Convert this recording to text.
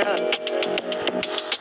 up.